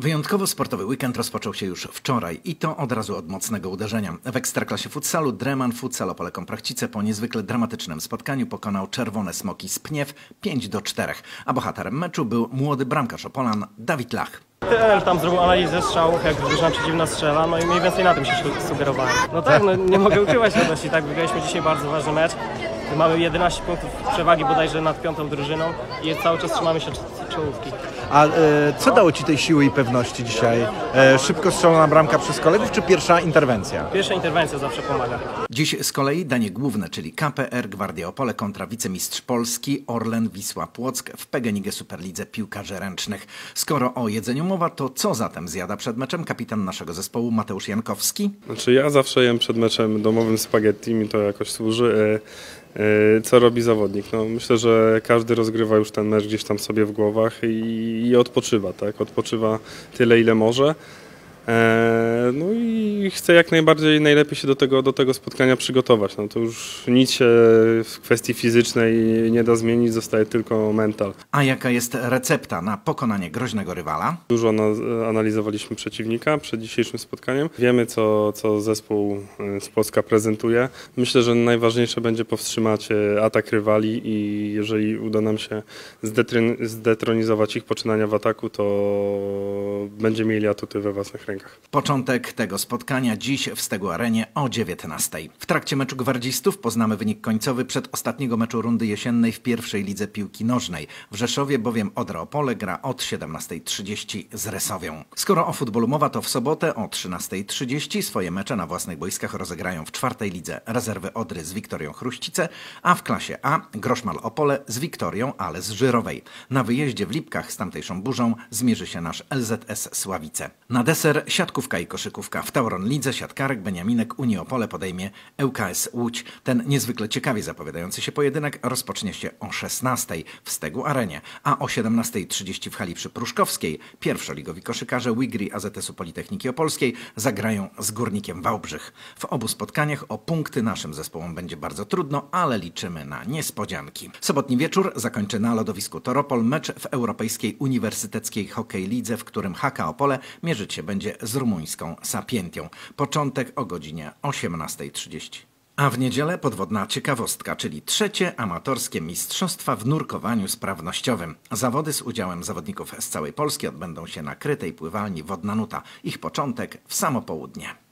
Wyjątkowo sportowy weekend rozpoczął się już wczoraj i to od razu od mocnego uderzenia. W ekstraklasie futsalu Dreman Futsal Opole Komprachcice po niezwykle dramatycznym spotkaniu pokonał Czerwone Smoki z Pniew 5 do 4, a bohaterem meczu był młody bramkarz Opolan Dawid Lach. Trener tam zrobił analizę strzałów, jak drużyna przeciwna strzela, no i mniej więcej na tym się sugerowałem. No tak, no nie mogę ukrywać radości, tak, wygraliśmy dzisiaj bardzo ważny mecz. Mamy 11 punktów przewagi bodajże nad piątą drużyną i cały czas trzymamy się czołówki. A e, co dało Ci tej siły i pewności dzisiaj? E, szybko strzelona bramka przez kolegów, czy pierwsza interwencja? Pierwsza interwencja zawsze pomaga. Dziś z kolei danie główne, czyli KPR Gwardia Opole kontra wicemistrz Polski Orlen Wisła Płock w PGNiG Superlidze Piłkarzy Ręcznych. Skoro o jedzeniu mowa, to co zatem zjada przed meczem kapitan naszego zespołu Mateusz Jankowski? Znaczy ja zawsze jem przed meczem domowym spaghetti, mi to jakoś służy. E, e, co robi zawodnik? No, myślę, że każdy rozgrywa już ten mecz gdzieś tam sobie w głowach i, i odpoczywa, tak? Odpoczywa tyle, ile może. Chcę jak najbardziej, najlepiej się do tego, do tego spotkania przygotować. No to już nic się w kwestii fizycznej nie da zmienić, zostaje tylko mental. A jaka jest recepta na pokonanie groźnego rywala? Dużo analizowaliśmy przeciwnika przed dzisiejszym spotkaniem. Wiemy, co, co zespół e, z Polska prezentuje. Myślę, że najważniejsze będzie powstrzymać e, atak rywali i jeżeli uda nam się zdetronizować ich poczynania w ataku, to będziemy mieli atuty we własnych rękach. Początek tego spotkania dziś w Stegu Arenie o 19. W trakcie meczu gwardzistów poznamy wynik końcowy przed ostatniego meczu rundy jesiennej w pierwszej lidze piłki nożnej. W Rzeszowie bowiem Odra Opole gra od 17.30 z Resowią. Skoro o futbolu mowa, to w sobotę o 13.30 swoje mecze na własnych boiskach rozegrają w czwartej lidze rezerwy Odry z Wiktorią Chruścice, a w klasie A Groszmal Opole z Wiktorią, ale z Żyrowej. Na wyjeździe w Lipkach z tamtejszą burzą zmierzy się nasz LZS Sławice. Na deser siatkówka i koszykówka. W Tauron Lidze siatkarek Beniaminek Unii Opole podejmie ŁKS Łódź. Ten niezwykle ciekawie zapowiadający się pojedynek rozpocznie się o 16 w Stegu Arenie, a o 17.30 w hali przy Pruszkowskiej pierwszoligowi koszykarze Wigri AZS-u Politechniki Opolskiej zagrają z Górnikiem Wałbrzych. W obu spotkaniach o punkty naszym zespołom będzie bardzo trudno, ale liczymy na niespodzianki. Sobotni wieczór zakończy na lodowisku Toropol mecz w Europejskiej Uniwersyteckiej Hokej Lidze, w którym HK Opole mierzyć się będzie z rumuńską Sapientią. Początek o godzinie 18.30. A w niedzielę podwodna ciekawostka, czyli trzecie amatorskie mistrzostwa w nurkowaniu sprawnościowym. Zawody z udziałem zawodników z całej Polski odbędą się na krytej pływalni Wodna Nuta. Ich początek w samo południe.